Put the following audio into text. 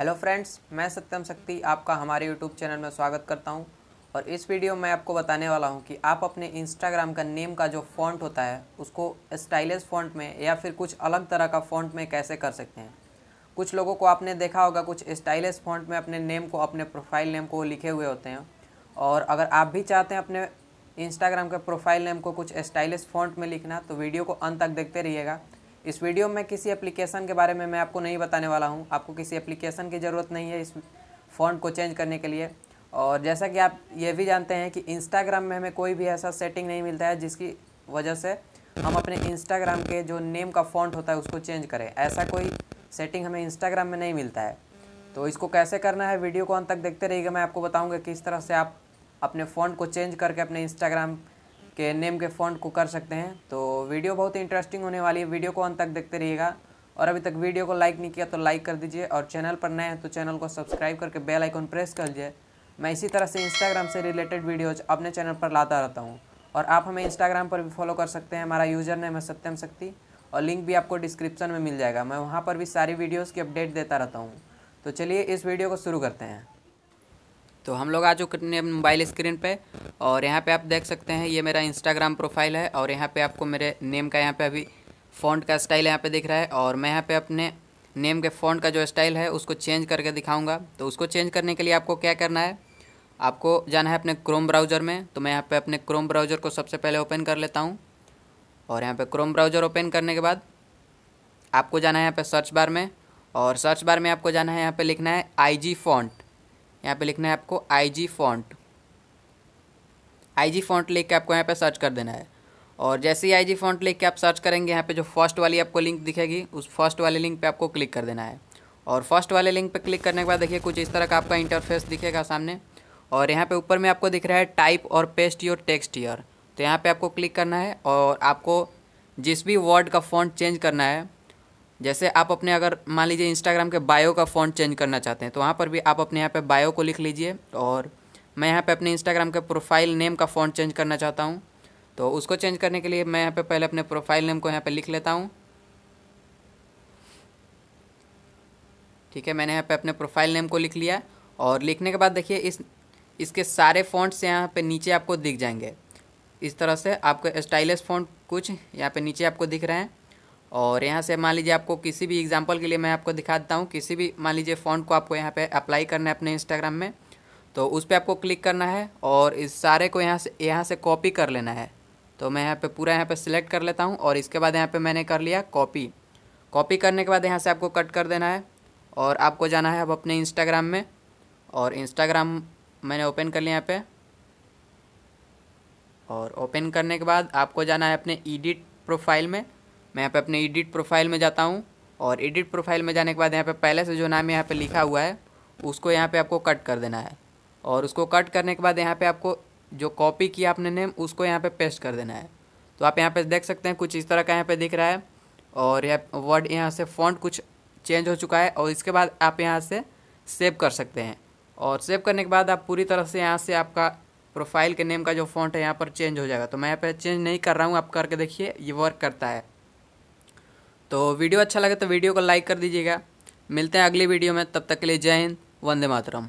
Hello friends मैं सत्यम शक्ति आपका हमारे यूट्यूब चैनल में स्वागत करता हूँ। और इस वीडियो में आपको बताने वाला हूँ कि आप अपने इंस्टाग्राम का नेम का जो फ़ॉन्ट होता है, उसको स्टाइलिश फ़ॉन्ट में या फिर कुछ अलग तरह का फ़ॉन्ट में कैसे कर सकते हैं। कुछ लोगों को आपने देखा होगा, कुछ स्टाइलिश फ़ॉन्ट में अपने नेम को, अपने प्रोफ़ाइल नेम को लिखे हुए होते हैं। और अगर आप भी चाहते हैं अपने इंस्टाग्राम के प्रोफ़ाइल नेम को कुछ स्टाइलिश फ़ॉन्ट में लिखना तो वीडियो को अंत तक देखते रहिएगा। इस वीडियो में किसी एप्लीकेशन के बारे में मैं आपको नहीं बताने वाला हूँ। आपको किसी एप्लीकेशन की ज़रूरत नहीं है इस फ़ॉन्ट को चेंज करने के लिए। और जैसा कि आप ये भी जानते हैं कि इंस्टाग्राम में हमें कोई भी ऐसा सेटिंग नहीं मिलता है, जिसकी वजह से हम अपने इंस्टाग्राम के जो नेम का फ़ॉन्ट होता है, उसको चेंज करें। ऐसा कोई सेटिंग हमें इंस्टाग्राम में नहीं मिलता है। तो इसको कैसे करना है, वीडियो को अंत तक देखते रहिएगा। मैं आपको बताऊँगा किस तरह से आप अपने फ़ॉन्ट को चेंज करके अपने इंस्टाग्राम के नेम के फ़ॉन्ट को कर सकते हैं। तो वीडियो बहुत ही इंटरेस्टिंग होने वाली है। वीडियो को अंत तक देखते रहिएगा। और अभी तक वीडियो को लाइक नहीं किया तो लाइक कर दीजिए। और चैनल पर नए हैं तो चैनल को सब्सक्राइब करके बेल आइकन प्रेस कर लीजिए। मैं इसी तरह से इंस्टाग्राम से रिलेटेड वीडियोज़ अपने चैनल पर लाता रहता हूँ। और आप हमें इंस्टाग्राम पर भी फॉलो कर सकते हैं। हमारा यूज़र नेम है सत्यम शक्ति और लिंक भी आपको डिस्क्रिप्शन में मिल जाएगा। मैं वहाँ पर भी सारी वीडियोज़ की अपडेट देता रहता हूँ। तो चलिए इस वीडियो को शुरू करते हैं। तो हम लोग आ चुके मोबाइल स्क्रीन पे, और यहाँ पे आप देख सकते हैं, ये मेरा इंस्टाग्राम प्रोफ़ाइल है, और यहाँ पे आपको मेरे नेम का यहाँ पे अभी फ़ॉन्ट का स्टाइल यहाँ पे दिख रहा है, और मैं यहाँ पे अपने नेम के फ़ॉन्ट का जो स्टाइल है, उसको चेंज करके दिखाऊँगा। तो उसको चेंज करने के लिए आपको क्या करना है, आपको जाना है अपने क्रोम ब्राउज़र में। तो मैं यहाँ पर अपने क्रोम ब्राउज़र को सबसे पहले ओपन कर लेता हूँ, और यहाँ पर क्रोम ब्राउज़र ओपन करने के बाद आपको जाना है यहाँ पर सर्च बार में, और सर्च बार में आपको जाना है यहाँ पर लिखना है आई जी फॉन्ट यहाँ पे लिखना है आपको आई जी फॉन्ट आई जी फॉन्ट लिख के आपको यहाँ पे सर्च कर देना है। और जैसे ही आई जी फॉन्ट लिख के आप सर्च करेंगे, यहाँ पे जो फ़र्स्ट वाली आपको लिंक दिखेगी, उस फ़र्स्ट वाले लिंक पे आपको क्लिक कर देना है। और फ़र्स्ट वाले लिंक पे क्लिक करने के बाद देखिए, कुछ इस तरह का आपका इंटरफेस दिखेगा सामने। और यहाँ पे ऊपर में आपको दिख रहा है टाइप और पेस्ट योर टेक्स्ट ईयर तो यहाँ पे आपको क्लिक करना है और आपको जिस भी वर्ड का फॉन्ट चेंज करना है जैसे आप अपने अगर मान लीजिए इंस्टाग्राम के बायो का फ़ॉन्ट चेंज करना चाहते हैं तो वहाँ पर भी आप अपने यहाँ पे बायो को लिख लीजिए और मैं यहाँ पे अपने इंस्टाग्राम के प्रोफ़ाइल नेम का फ़ॉन्ट चेंज करना चाहता हूँ। तो उसको चेंज करने के लिए मैं यहाँ पे पहले अपने प्रोफ़ाइल नेम को यहाँ पे लिख लेता हूँ। ठीक है, मैंने यहाँ पे अपने प्रोफ़ाइल नेम को लिख लिया और लिखने के बाद देखिए इस, इसके सारे फ़ॉन्ट्स यहाँ पे नीचे आपको दिख जाएँगे। इस तरह से आपको स्टाइलिश फ़ॉन्ट कुछ यहाँ पे नीचे आपको दिख रहे हैं। और यहाँ से मान लीजिए आपको किसी भी एग्ज़ाम्पल के लिए मैं आपको दिखा देता हूँ, किसी भी मान लीजिए फ़ॉन्ट को आपको यहाँ पे अप्लाई करना है अपने इंस्टाग्राम में तो उस पर आपको क्लिक करना है और इस सारे को यहाँ से यहाँ से कॉपी कर लेना है। तो मैं यहाँ पे पूरा यहाँ पे सिलेक्ट कर लेता हूँ और इसके बाद यहाँ पे मैंने कर लिया कॉपी कॉपी करने के बाद यहाँ से आपको कट कर देना है और आपको जाना है अब अपने इंस्टाग्राम में और इंस्टाग्राम मैंने ओपन कर लिया यहाँ पे। और ओपन करने के बाद आपको जाना है अपने एडिट प्रोफ़ाइल में मैं यहाँ पे अपने एडिट प्रोफ़ाइल में जाता हूँ और एडिट प्रोफ़ाइल में जाने के बाद यहाँ पे पहले से जो नाम यहाँ पे लिखा हुआ है, उसको यहाँ पे आपको कट कर देना है। और उसको कट करने के बाद यहाँ पे आपको जो कॉपी किया आपने नेम उसको यहाँ पे पेस्ट कर देना है। तो आप यहाँ पे देख सकते हैं, कुछ इस तरह का यहाँ पे दिख रहा है। और यह वर्ड यहाँ से फॉन्ट कुछ चेंज हो चुका है और इसके बाद आप यहाँ से सेव कर सकते हैं। और सेव करने के बाद आप पूरी तरह से यहाँ से आपका प्रोफ़ाइल के नेम का जो फॉन्ट है, यहाँ पर चेंज हो जाएगा। तो मैं यहाँ पे चेंज नहीं कर रहा हूँ, आप करके देखिए, ये वर्क करता है। तो वीडियो अच्छा लगे तो वीडियो को लाइक कर दीजिएगा। मिलते हैं अगली वीडियो में, तब तक के लिए जय हिंद, वंदे मातरम।